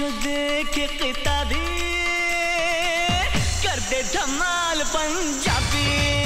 दे किता किताबी कर दे धमाल पंजाबी।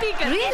की छुट्टी कर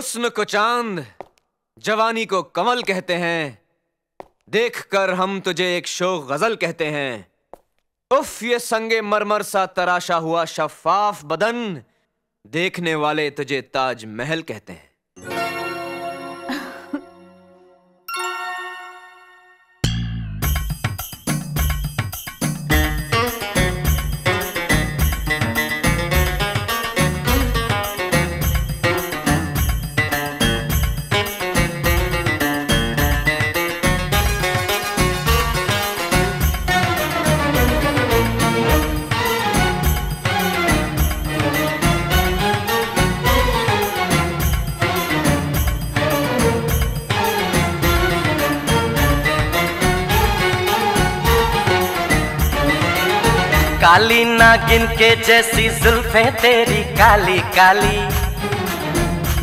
हुस्न को चाँद, जवानी को कमल कहते हैं। देख कर हम तुझे एक शोक गज़ल कहते हैं। उफ, ये संगे मरमर सा तराशा हुआ शफाफ बदन। देखने वाले तुझे ताज महल कहते हैं। काली नागिन के जैसी जुल्फे तेरी काली काली।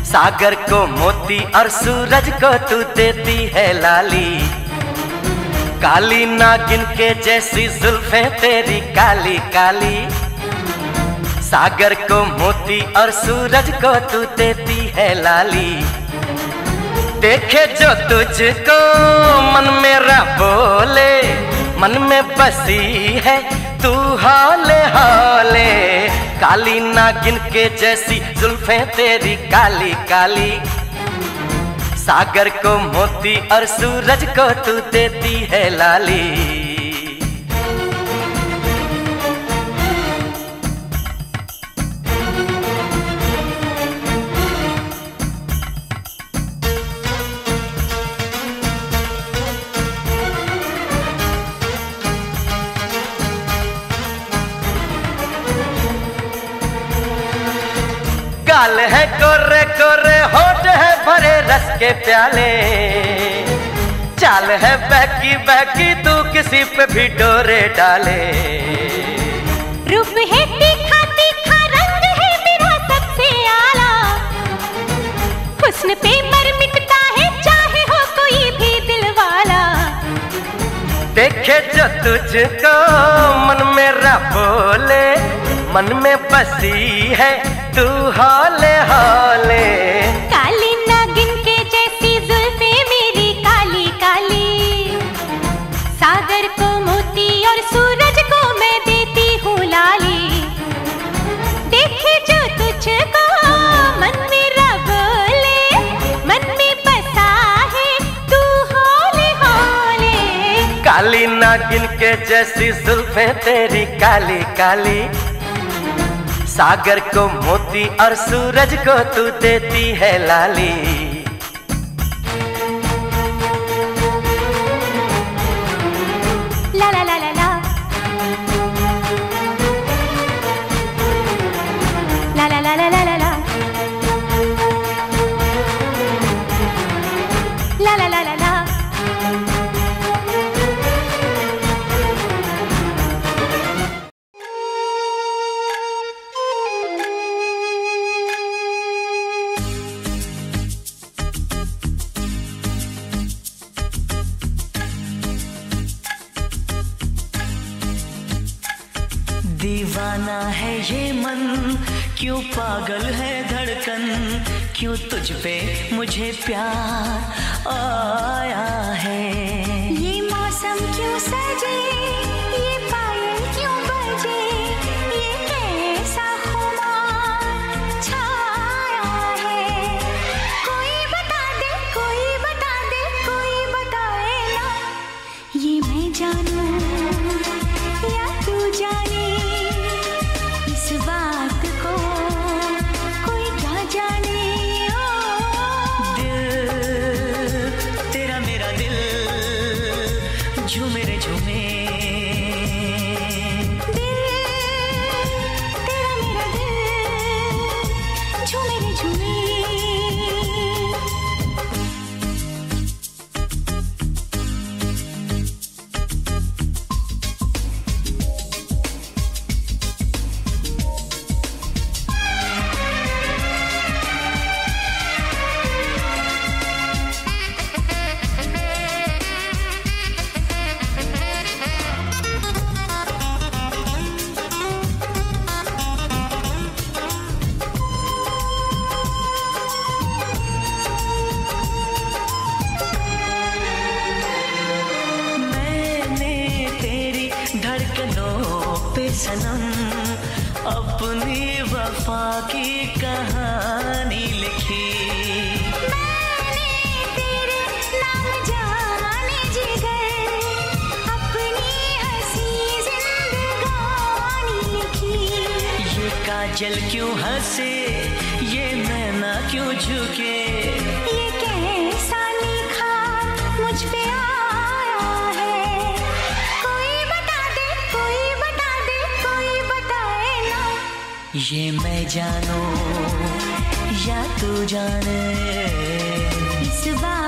सागर को मोती और सूरज को तू देती है लाली। काली नागिन के जैसी जुल्फें तेरी काली काली। सागर को मोती और सूरज को तू देती है लाली। देखे जो तुझको मन मेरा बोले, मन में बसी है तू हाले हाले, काली नागिन के जैसी जुल्फे तेरी काली काली। सागर को मोती और सूरज को तू देती है लाली। गाल है कोरे कोरे होठ है भरे रस के प्याले। चाल है बहकी बहकी तू किसी पे भी डोरे डाले। रूप है तीखा तीखा रंग है मेरा सबसे आला। हुस्न पे मर मिटता है चाहे हो कोई भी दिल वाला देखे जो तुझको मन मेरा बोले मन में बसी है तू हाले हाले। काली नागिन के जैसी जुल्फे मेरी काली काली। सागर को मोती और सूरज को मैं देती हूँ लाली। देखे जो तुझको मन मेरा बोले मन में बसा है तू होले होले। काली नागिन के जैसी जुल्फें तेरी काली काली। सागर को मोती और सूरज को तू देती है लाली। प्यार आया है। ये मौसम क्यों सजे? ये पायल क्यों बजे? ये कैसा खुमार छाया है? कोई बता दे, कोई बता दे, कोई बताए ना। ये मैं जानूं या तू जाने ये मैं जानू या तू जाने। इस बात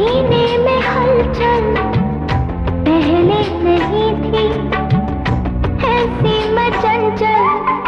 सीने में हलचल पहले नहीं थी ऐसी मचंचल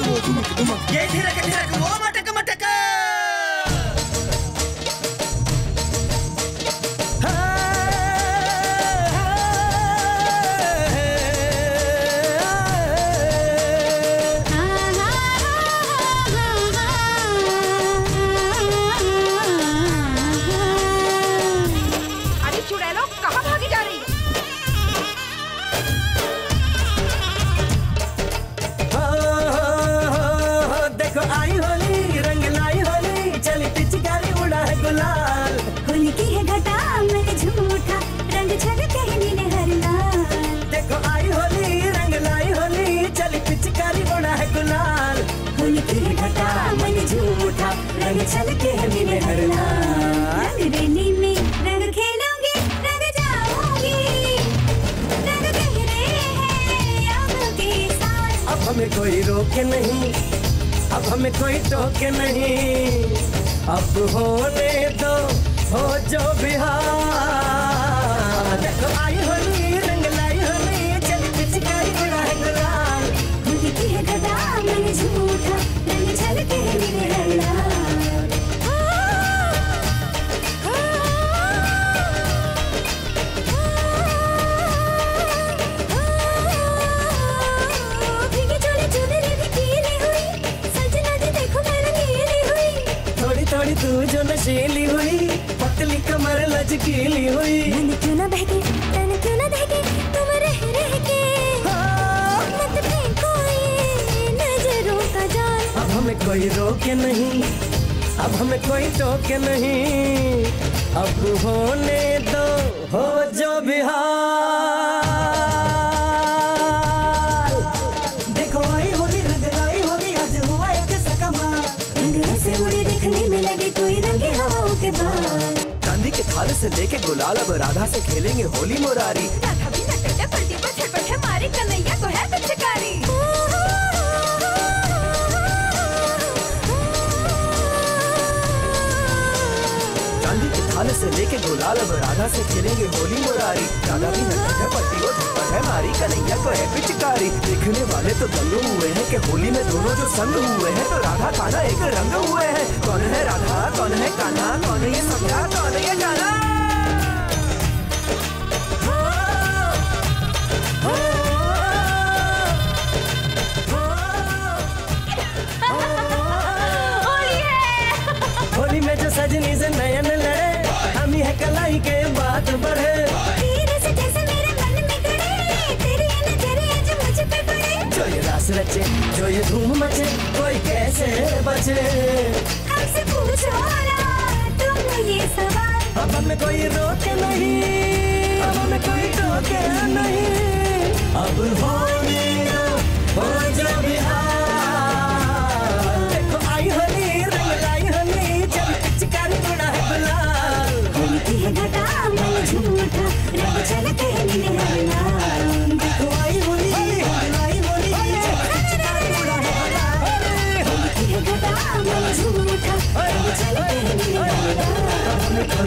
うまくうくうまく。ゲテラゲテラくまたく रोके नहीं। अब हमें कोई टोके नहीं। अब होने दो हो जो बिहार तू जो नशेली हुई पतली कमर लचकीली हुई। मैंने क्यों ना बहके तन क्यों ना बहके तुम रह रह के। हाँ। मत फेंको ये नज़रों का जाल। अब हमें कोई रोके नहीं अब हमें कोई टोके नहीं। अब होने दो हो जो बिहार से लेके गुलाल अब राधा से खेलेंगे होली मुरारी। कन्हैया को है पिचकारी। चांदी के थाल से लेके गुलाल अब राधा से खेलेंगे होली मुरारी। राधा भी नटक है वो झटपट है मारी कन्हैया को है पिचकारी। देखने वाले तो दंग हुए हैं कि होली में दोनों जो संग हुए हैं तो राधा कान्हा एक रंग हुए हैं। कौन है राधा कौन है कान्हा कौन है ये समझा कौन है ये जाना से नयन लड़े हम ही है कलाई के बात बढ़े। तेरे से जैसे मेरे मन में गड़े। तेरी ये नज़रें आज मुझ पे पड़े। जो ये रास रचे जो ये धूम मचे कोई कैसे बचे? हमसे पूछो तुम ये सवाल। अब हमें कोई रोके नहीं अब हमें कोई रोके नहीं। अब होने दो हो जो भी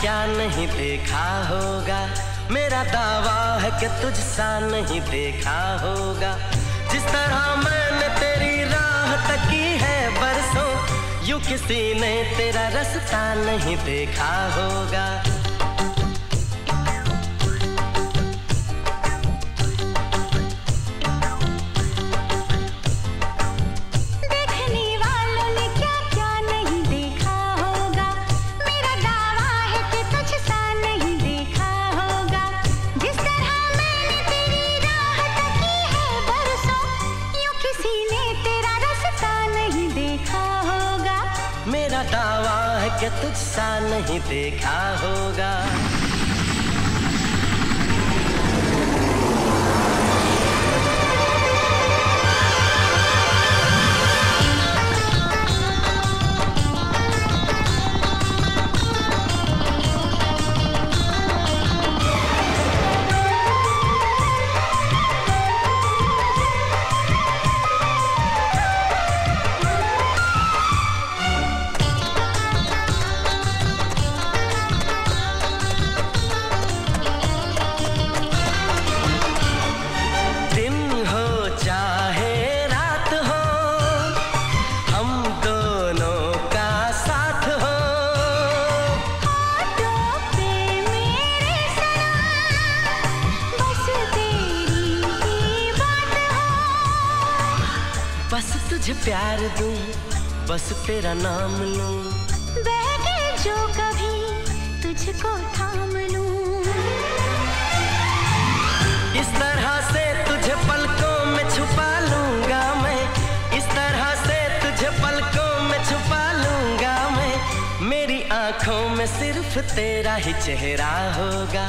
क्या नहीं देखा होगा? मेरा दावा है कि तुझ सा नहीं देखा होगा। जिस तरह मैंने तेरी राह तकी है बरसों, यू किसी ने तेरा रास्ता नहीं देखा होगा। दावा है तुझ सा नहीं देखा होगा। तुझे प्यार दूँ बस तेरा नाम लूँ। बहके जो कभी तुझको थाम लूँ। इस तरह से तुझे पलकों में छुपा लूँगा मैं। इस तरह से तुझे पलकों में छुपा लूँगा मैं। मेरी आँखों में सिर्फ़ तेरा ही चेहरा होगा।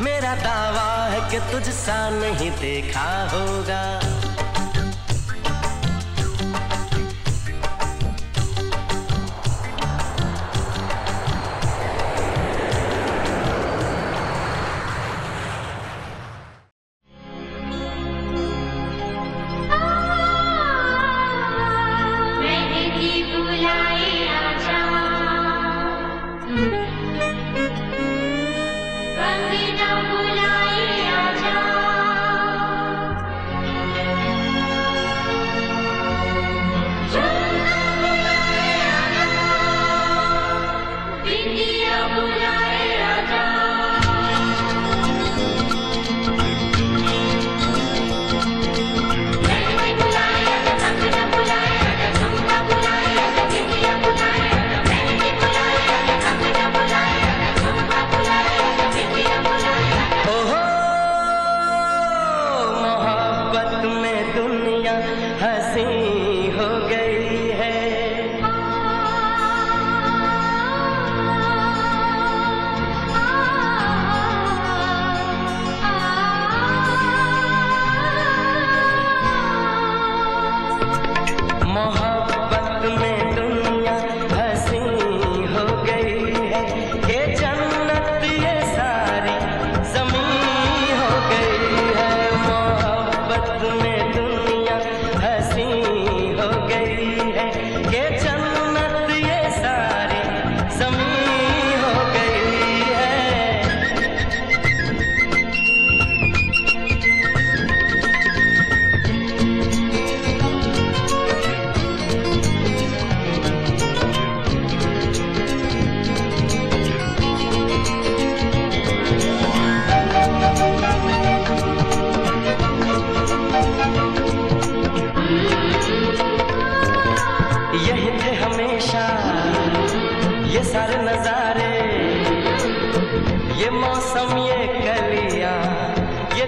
मेरा दावा है कि तुझसा नहीं देखा होगा।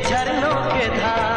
झरनों के धार।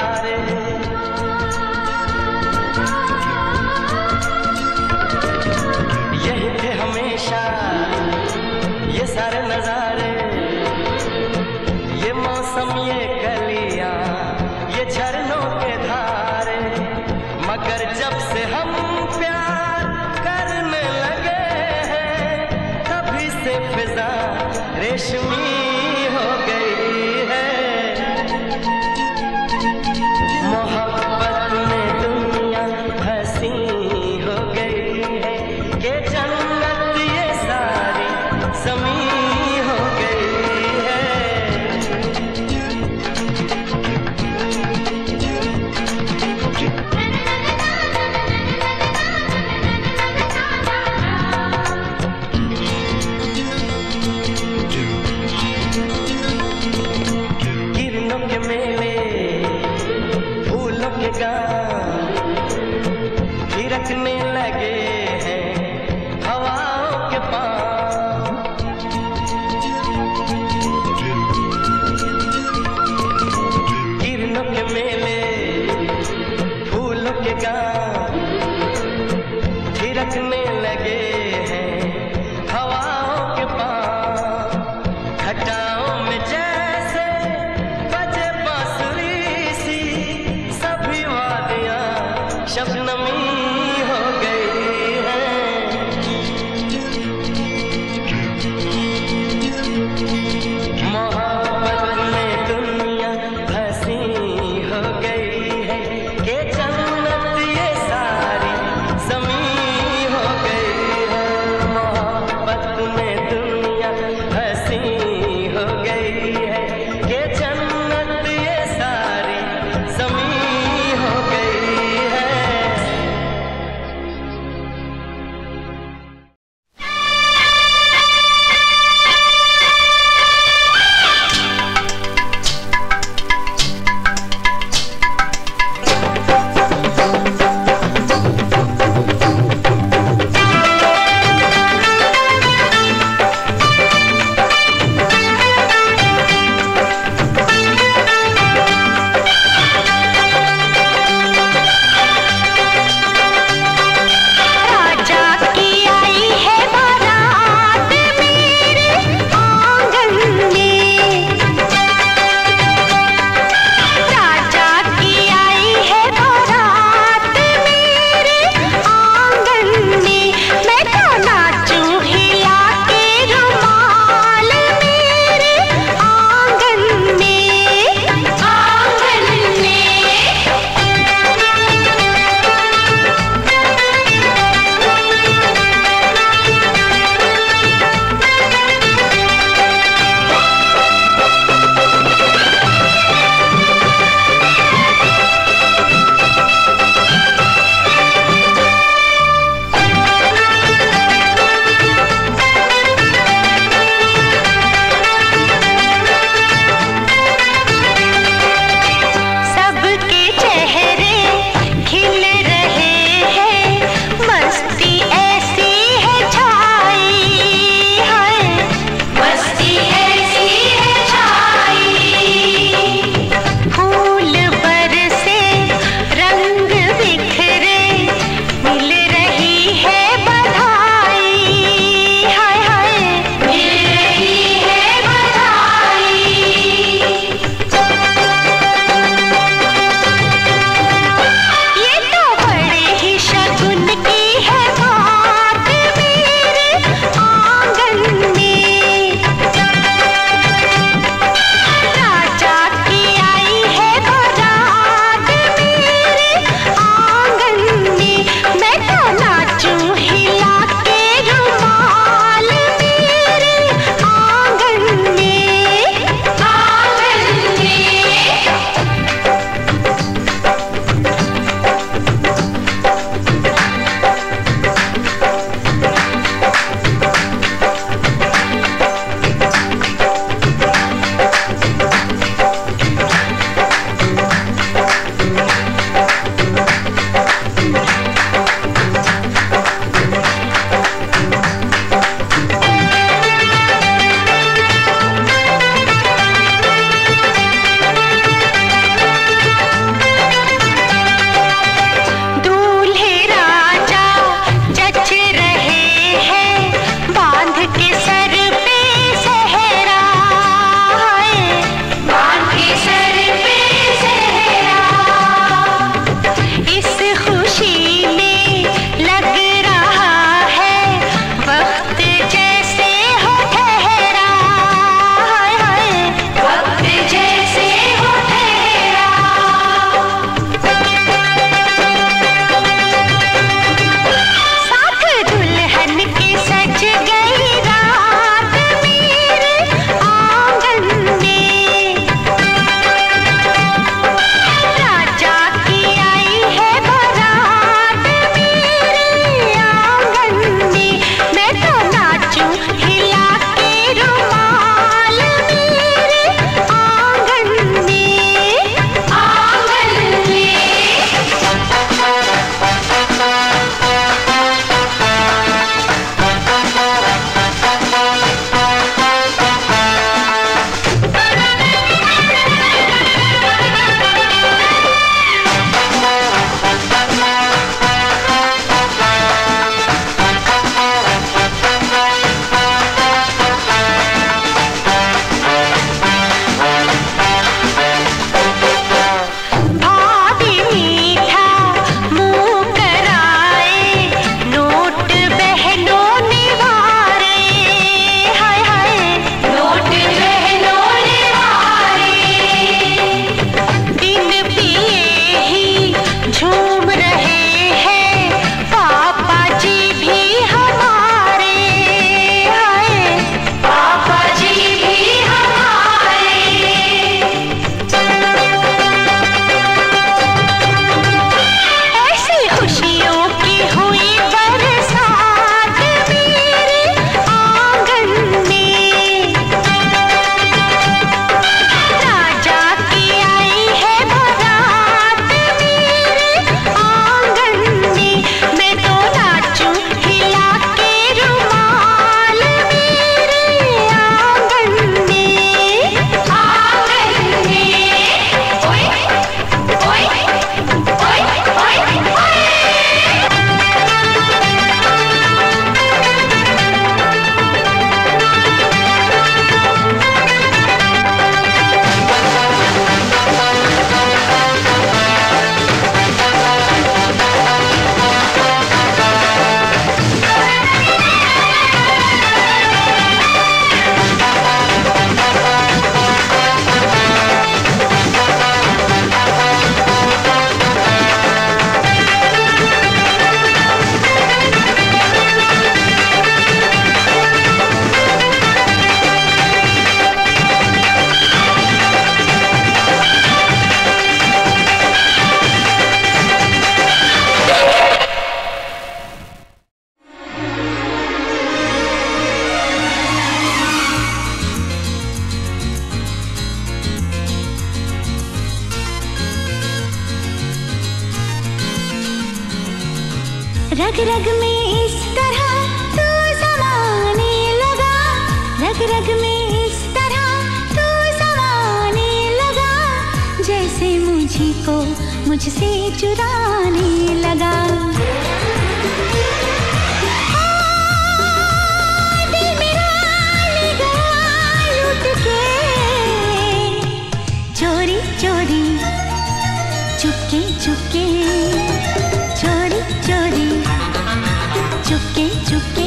चुपके चुपके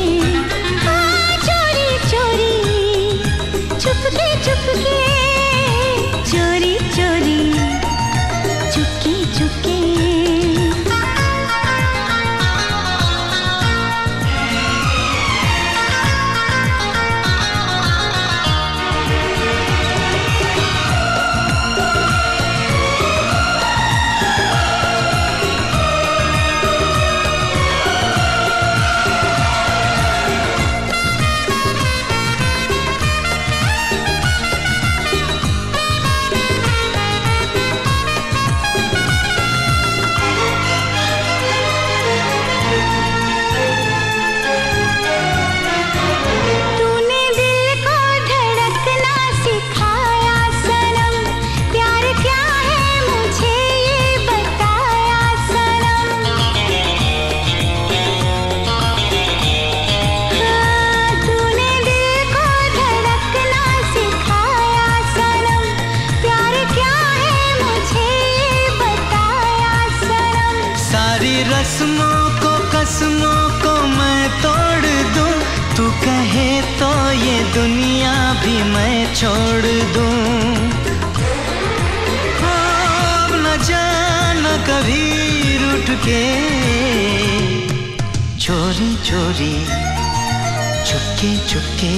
चुपके चुपके।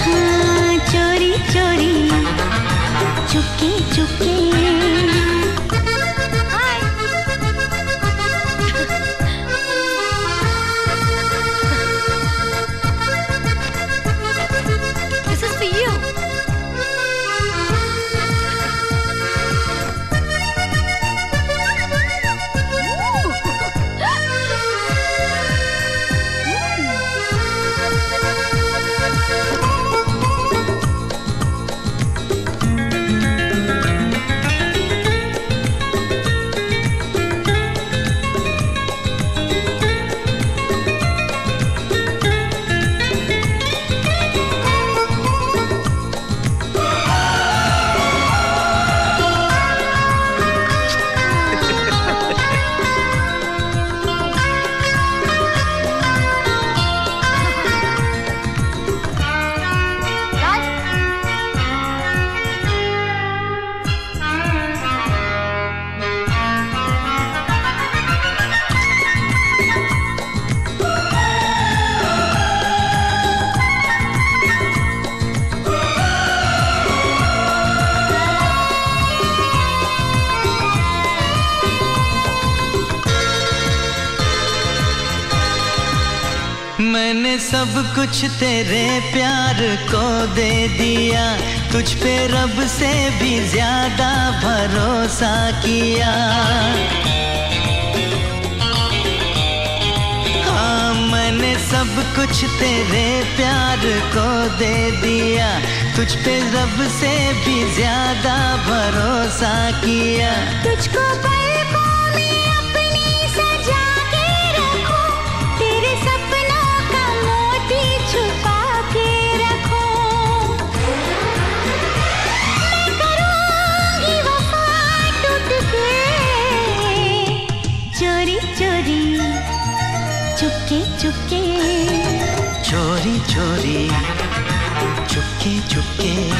हाँ चोरी चोरी। चुपके चुपके। कुछ तेरे प्यार को दे दिया, तुझ पे रब से भी ज़्यादा भरोसा किया। हाँ मैंने सब कुछ तेरे प्यार को दे दिया, तुझ पे रब से भी ज़्यादा भरोसा किया। तुझको चोरी। चुपके चुपके।